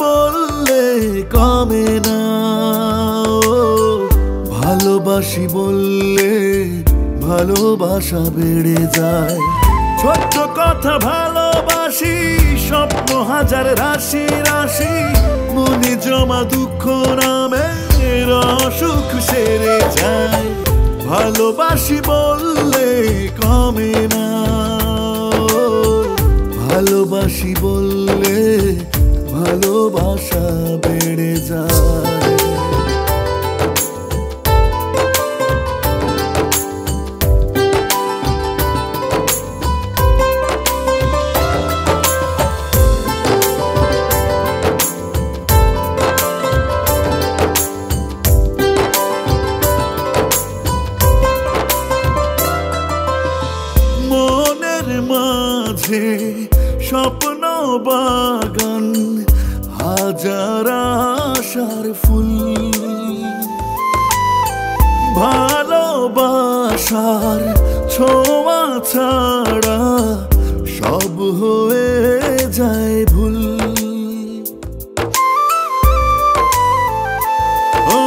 বললে কমে না ভালোবাসি বললে ভালোবাসা বেড়ে যায়। ছোট্ট কথা ভালোবাসি, স্বপ্ন হাজার রাশি রাশি। মনে জমা দুঃখ নামে অসুখ সেরে যায়। ভালোবাসি বললে কমে না ভালোবাসি বললে ভালোবাসা বেড়ে যায়। মাঝে স্বপ্ন বাগান হাজার আশার ফুল। ভালোবাসার ছোঁয়া ছাড়া সব হয়ে যায় ভুল। ও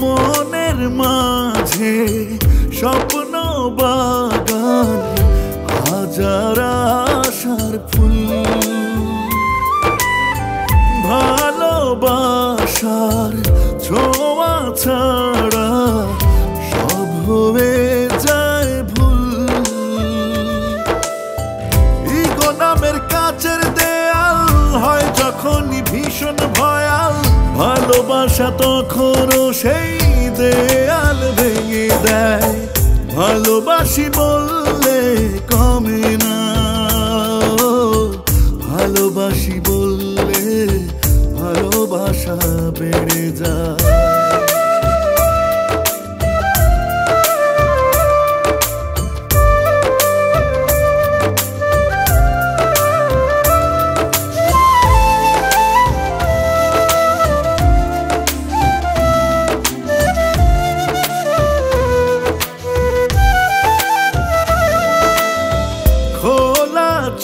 মনের মাঝে স্বপ্ন বাগান, হাজার আশার ফুল। ভালোবাসার ছোঁয়া ছাড়া সব হয়ে যায় ভুল। ইগো কাচের দেয়াল হয় যখনই ভীষণ ভয়াল। ভালোবাসা তখনও সেই দেয়াল ভেঙে দেয়। ভালোবাসি বললে কমে না। বেড়ে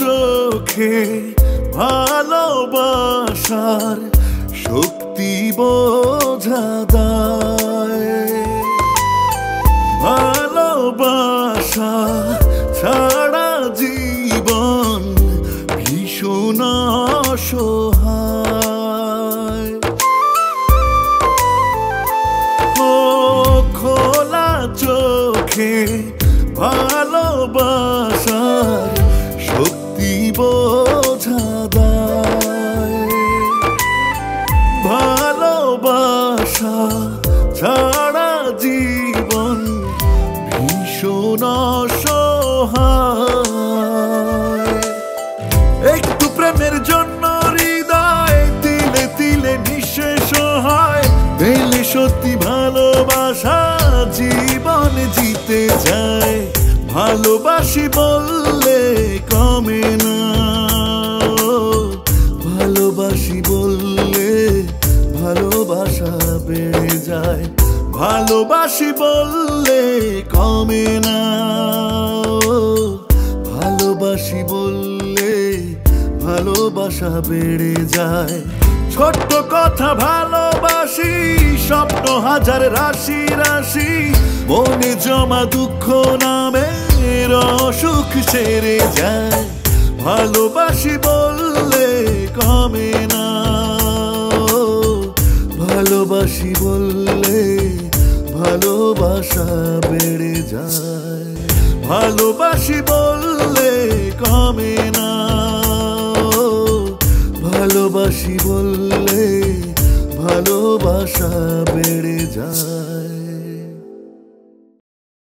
চোখে ভালোবাসার বোঝা দায় ভালোবাসা ছাড়া জীবন ভীষণ অসহায়। ও খোলা চোখে একটু প্রেমের জন্য হৃদয় তিলে তিলে নিঃশেষ হয়। পেলে সত্যি ভালোবাসা জীবন জিতে যায়। ভালোবাসি বললে কমে না। ভালোবাসি বললে ভালোবাসা বেড়ে যায়। ভালোবাসি বললে কমে না। ভালোবাসা বেড়ে যায়। ছোট্ট কথা ভালোবাসি, স্বপ্ন হাজার রাশি রাশি। মনে জমা দুঃখ নামে অসুখ সেরে যায়। ভালোবাসি বললে কমে না। ভালোবাসি বললে ভালোবাসা বেড়ে যায়। ভালোবাসি বললে কমে ভালোবাসি বললে ভালোবাসা বেড়ে যায়।